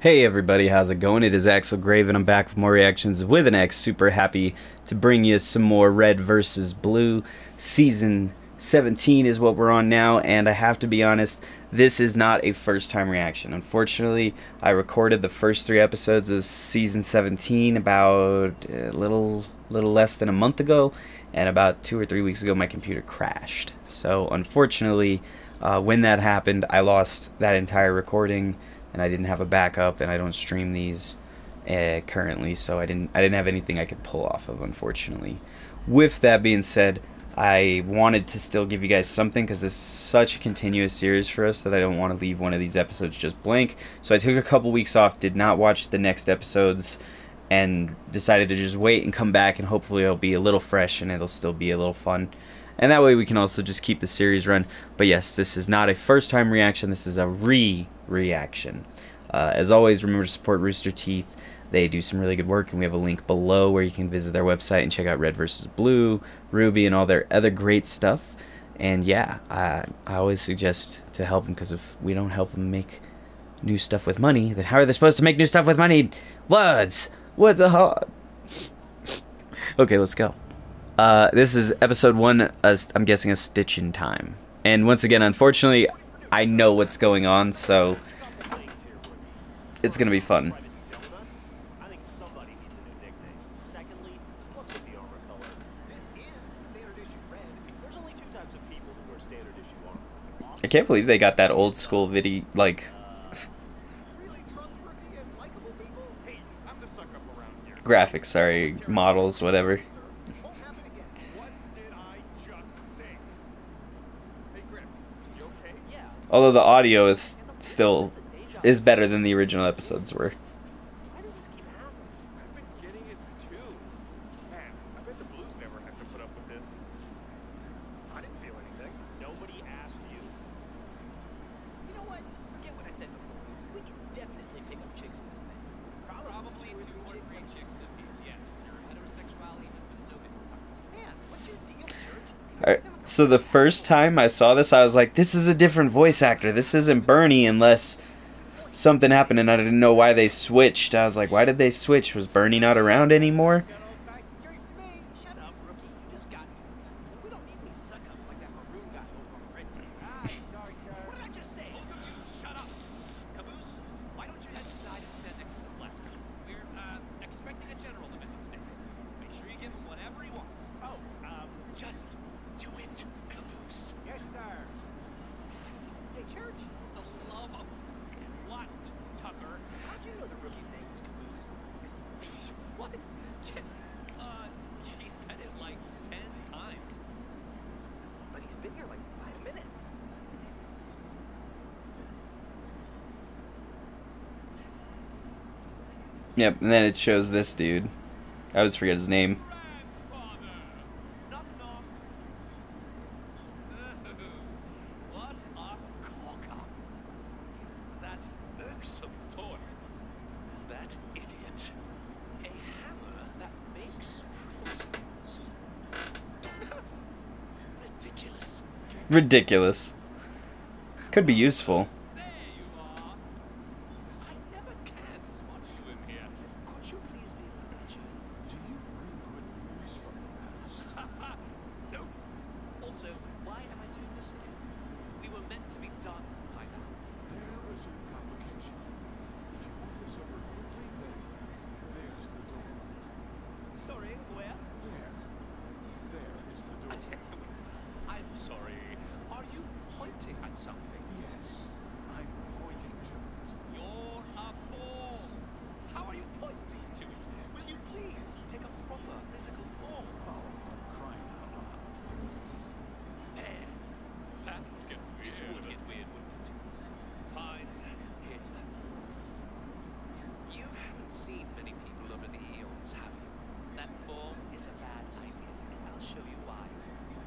Hey everybody, how's it going? It is Axel Grave and I'm back with more reactions with an X. Super happy to bring you some more Red versus Blue. Season 17 is what we're on now, and I have to be honest, this is not a first time reaction. Unfortunately, I recorded the first three episodes of season 17 about a little little less than a month ago, and about two or three weeks ago my computer crashed. So unfortunately, uh, when that happened, I lost that entire recording and I didn't have a backup, and I don't stream these uh, currently, so I didn't I didn't have anything I could pull off of, unfortunately. With that being said, I wanted to still give you guys something because this is such a continuous series for us that I don't want to leave one of these episodes just blank. So I took a couple weeks off, did not watch the next episodes, and decided to just wait and come back, and hopefully it'll be a little fresh and it'll still be a little fun. And that way we can also just keep the series run. But yes, this is not a first time reaction, this is a re reaction. Uh, as always, remember to support Rooster Teeth. They do some really good work, and we have a link below where you can visit their website and check out Red versus Blue, RWBY, and all their other great stuff. And yeah, I, I always suggest to help them because if we don't help them make new stuff with money, then how are they supposed to make new stuff with money? Words! Words are hard. okay, let's go. Uh, this is episode one, I'm guessing a Stitch in Time. And once again, unfortunately, I know what's going on, so it's gonna be fun. I can't believe they got that old school video, like, graphics, sorry, models, whatever. Although the audio is still is better than the original episodes were. So the first time I saw this, I was like, this is a different voice actor. This isn't Burnie unless something happened and I didn't know why they switched. I was like, why did they switch? Was Burnie not around anymore? Yep, and then it shows this dude. I always forget his name. Ridiculous. Could be useful.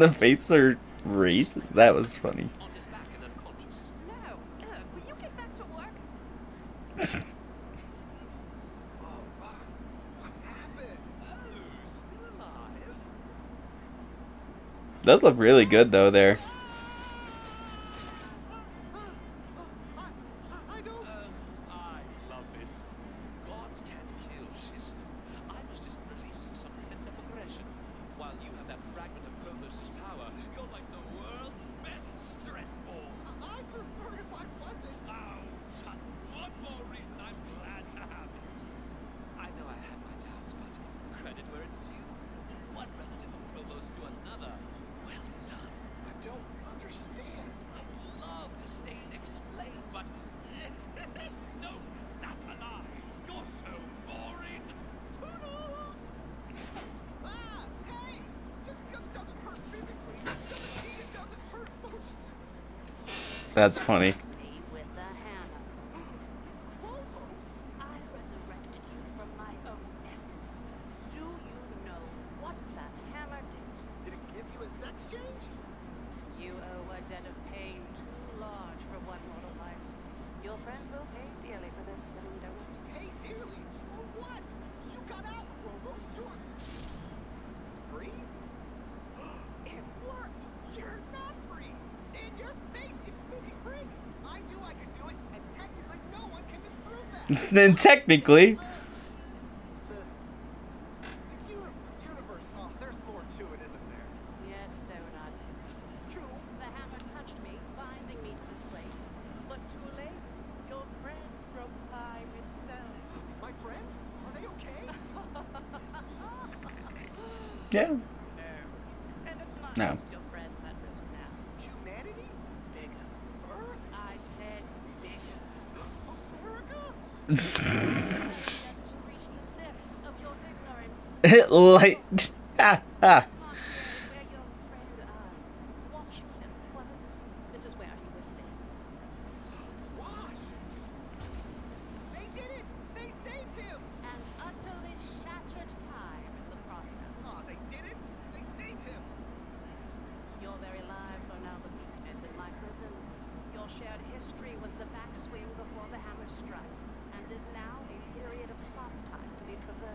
the fates are racist. That was funny. Does look really good though there. That's funny. then technically,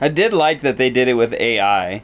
I did like that they did it with AI.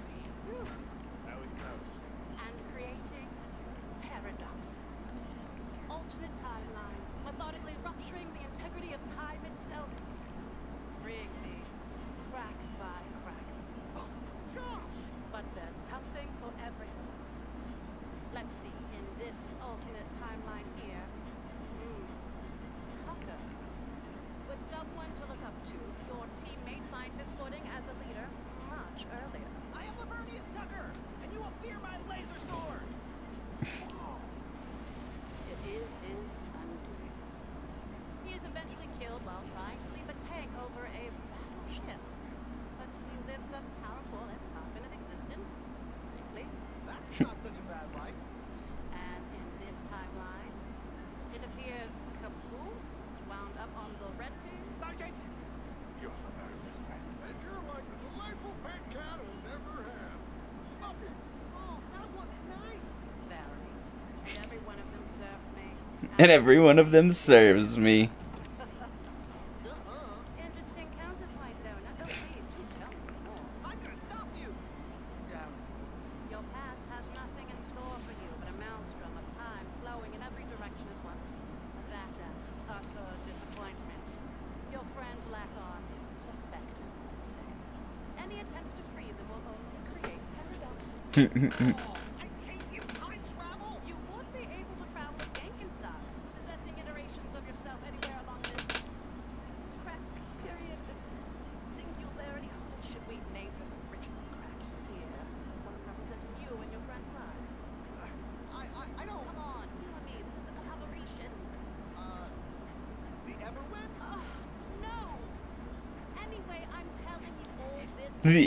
and every one of them serves me.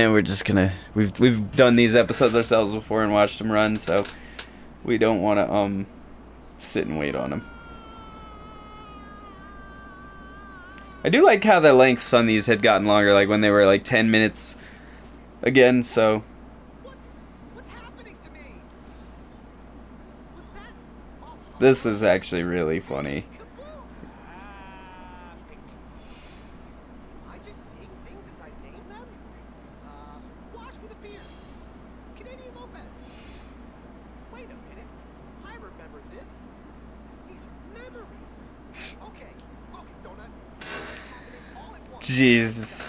and we're just gonna we've we've done these episodes ourselves before and watched them run, so we don't want to um sit and wait on them. I do like how the lengths on these had gotten longer, like when they were like 10 minutes again, so. This is actually really funny. Jesus.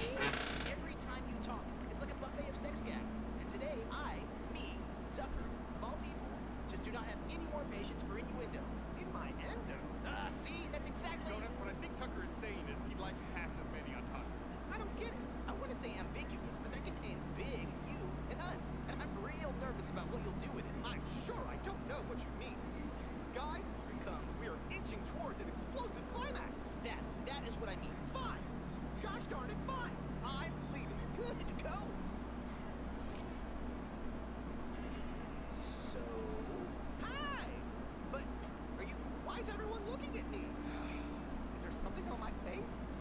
looking at me? Is there something on my face?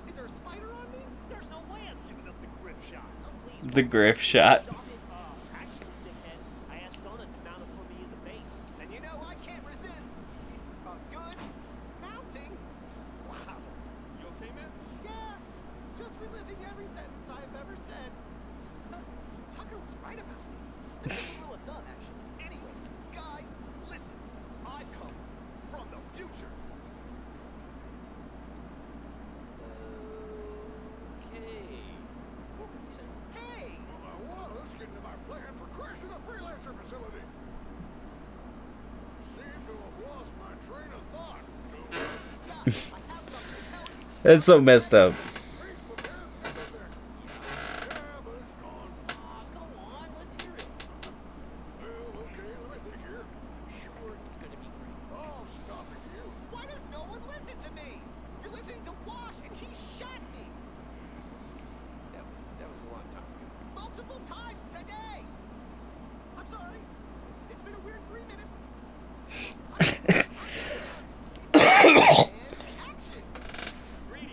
Is there a spider on me? There's no way I'm giving up the grip shot. Oh, the grip shot. That's so messed up.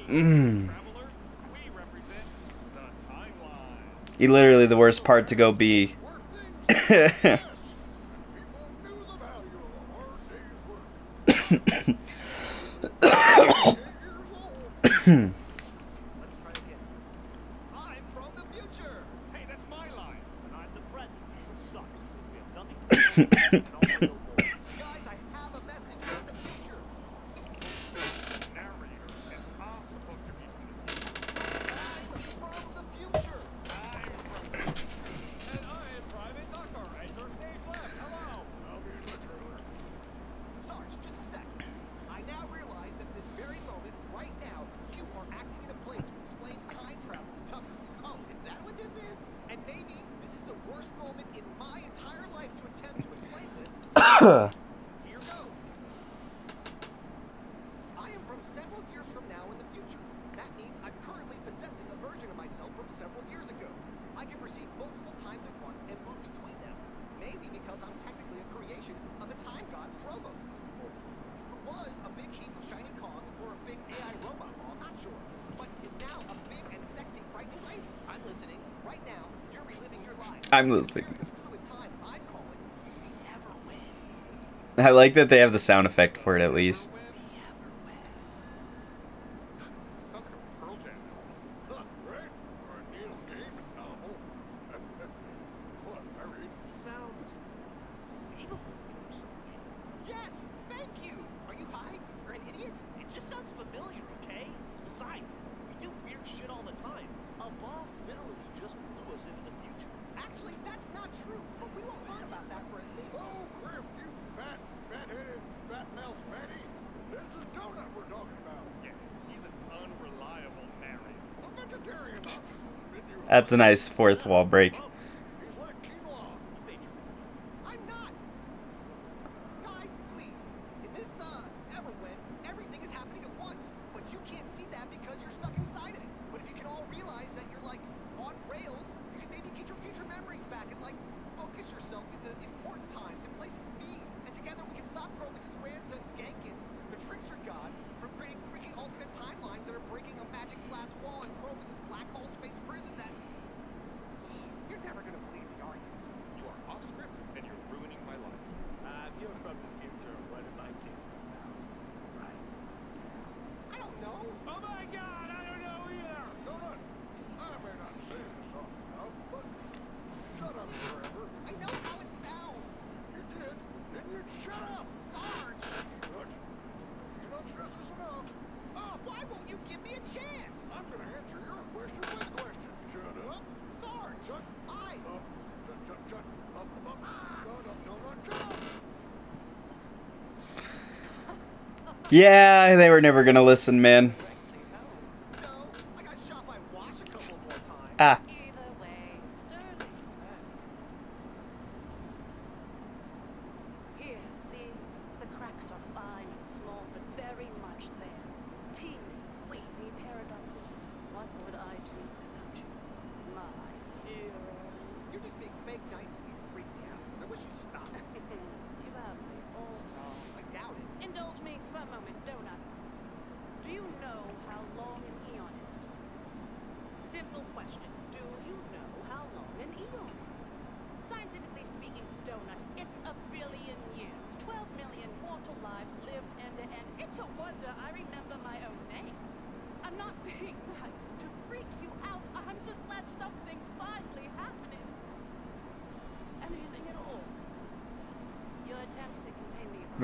Mm. Literally the worst part to go be. I'm losing. I like that they have the sound effect for it at least. That's a nice fourth wall break. Yeah, they were never gonna listen, man.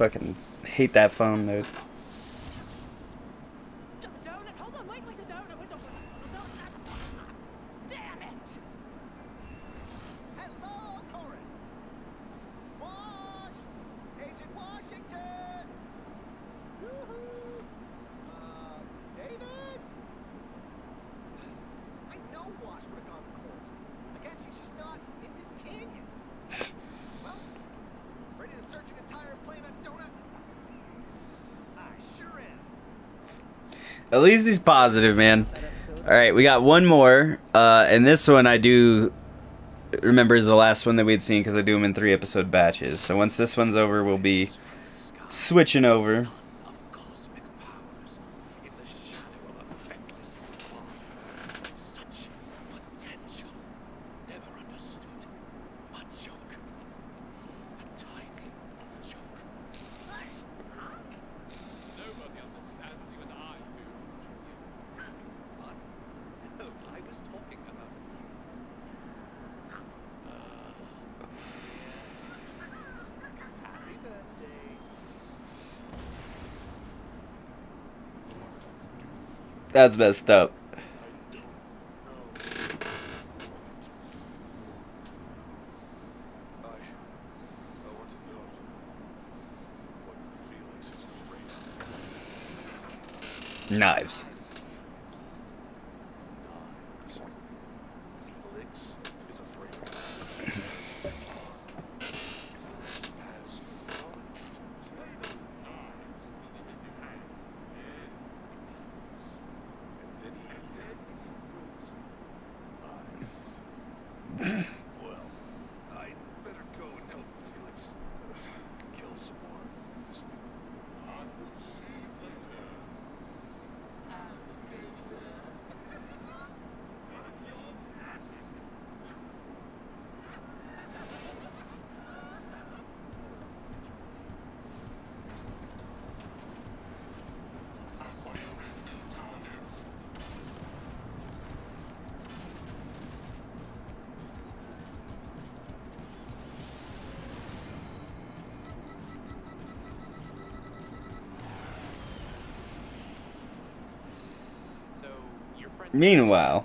fucking hate that phone, dude. At least he's positive, man. All right, we got one more, uh, and this one I do remember is the last one that we'd seen because I do them in three episode batches. So once this one's over, we'll be switching over. That's messed up. Meanwhile,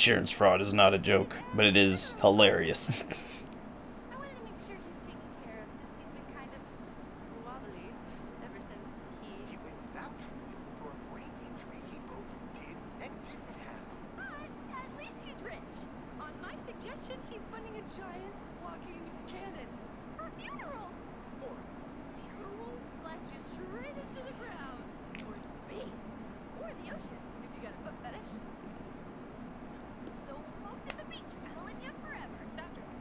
Insurance fraud is not a joke, but it is hilarious.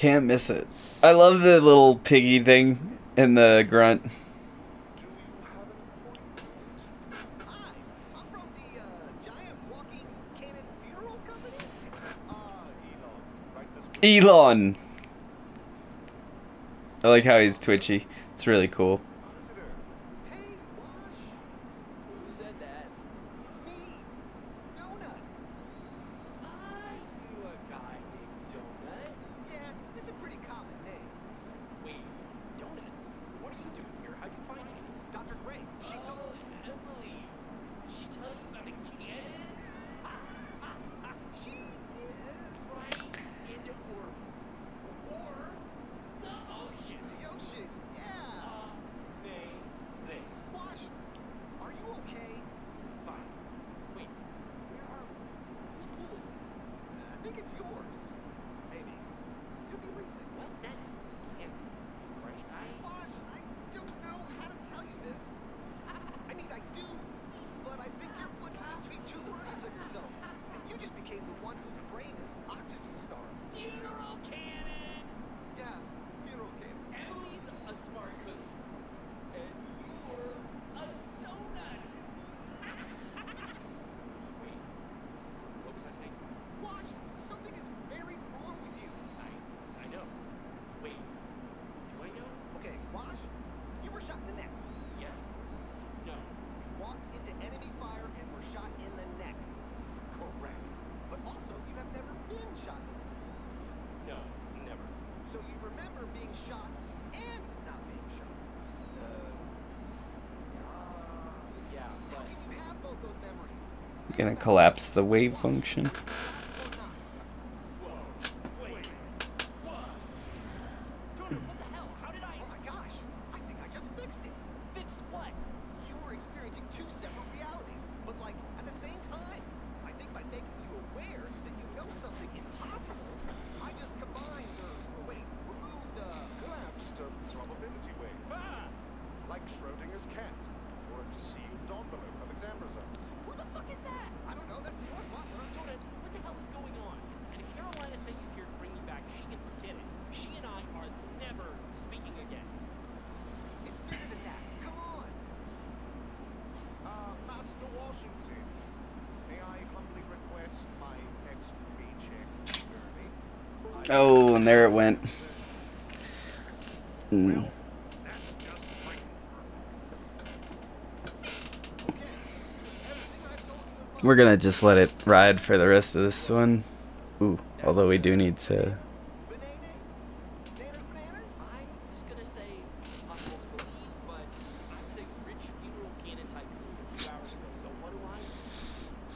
Can't miss it. I love the little piggy thing and the grunt. Elon. I like how he's twitchy. It's really cool. gonna collapse the wave function. Oh, and there it went. Mm. We're gonna just let it ride for the rest of this one. Ooh, although we do need to...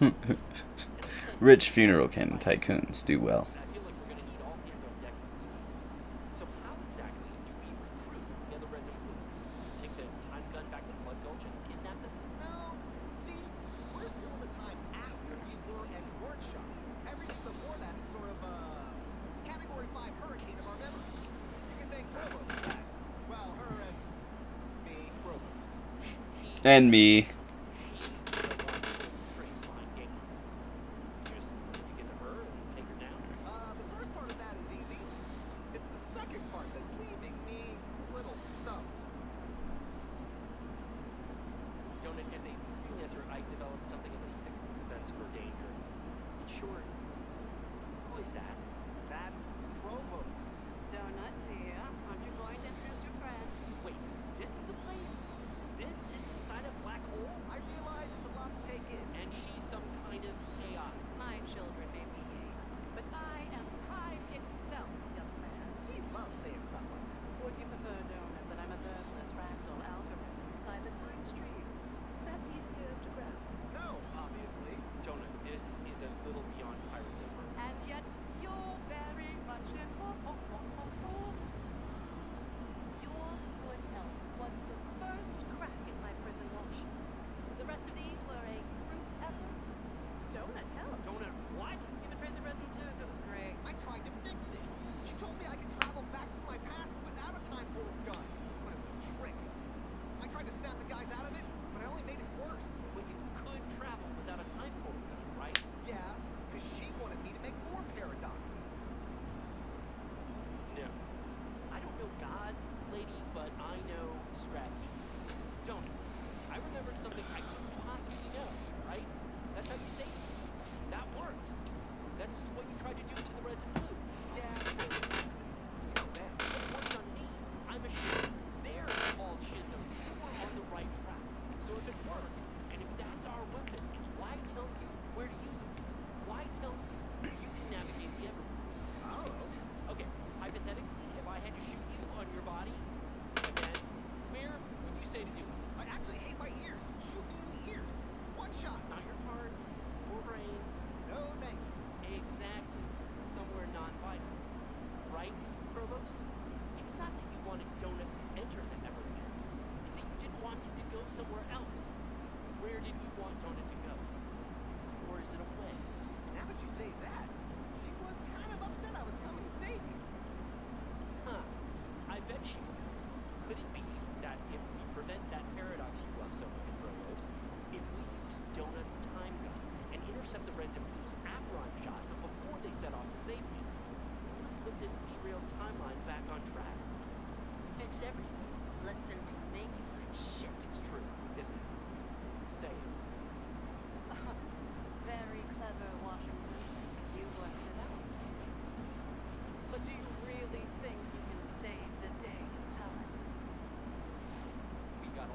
Hmm. rich funeral cannon tycoons do well. and me.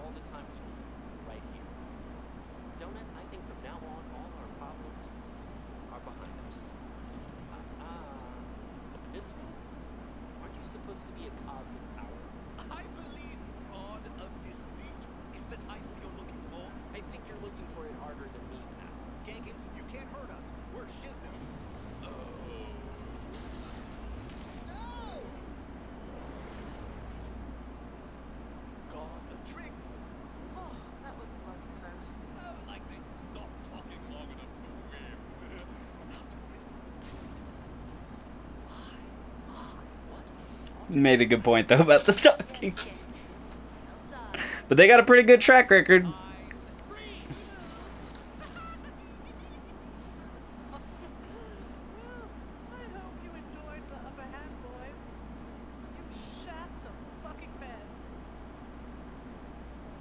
All the time we need right here. Donut, I think from now on, all our problems are behind us. Uh, uh, a pistol? Aren't you supposed to be a cosmic power? I believe God of Deceit is the title you're looking for. I think you're looking for it harder than me now. Genkins, you can't hurt us. We're Shisno. Oh. No! God of Tricks. Oh, that was bloody close. Oh, like they stopped talking long enough to win. How's your wrist? Made a good point though about the talking. But they got a pretty good track record.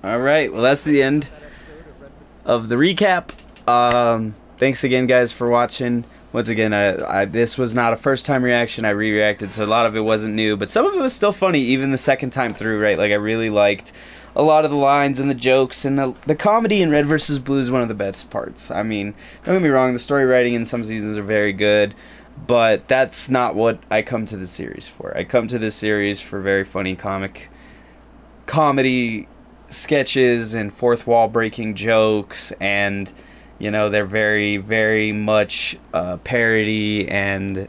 All right, well that's the end of of the recap. Um, thanks again, guys, for watching. Once again, I, I this was not a first time reaction. I re-reacted, so a lot of it wasn't new, but some of it was still funny, even the second time through. Right, like I really liked a lot of the lines and the jokes and the the comedy in Red versus Blue is one of the best parts. I mean, don't get me wrong, the story writing in some seasons are very good, but that's not what I come to the series for. I come to this series for very funny comic comedy sketches and fourth wall breaking jokes and you know they're very very much uh, parody and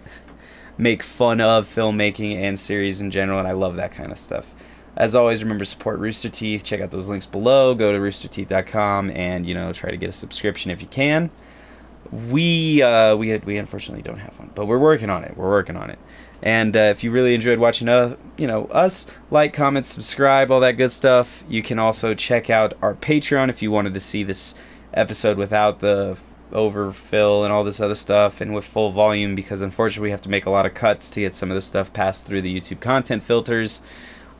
make fun of filmmaking and series in general and i love that kind of stuff as always remember support rooster teeth check out those links below go to roosterteeth.com and you know try to get a subscription if you can we uh, we we unfortunately don't have one, but we're working on it. We're working on it. And uh, if you really enjoyed watching, uh, you know us, like, comment, subscribe, all that good stuff. You can also check out our Patreon if you wanted to see this episode without the overfill and all this other stuff, and with full volume because unfortunately we have to make a lot of cuts to get some of this stuff passed through the YouTube content filters.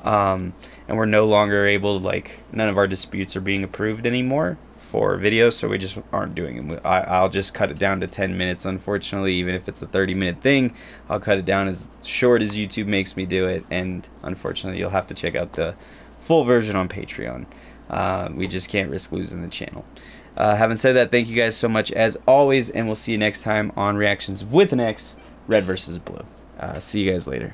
Um, and we're no longer able, to like, none of our disputes are being approved anymore for videos, so we just aren't doing them. I, I'll just cut it down to 10 minutes, unfortunately, even if it's a 30 minute thing. I'll cut it down as short as YouTube makes me do it, and unfortunately, you'll have to check out the full version on Patreon. Uh, we just can't risk losing the channel. Uh, having said that, thank you guys so much as always, and we'll see you next time on Reactions with an X, Red versus Blue. Uh, see you guys later.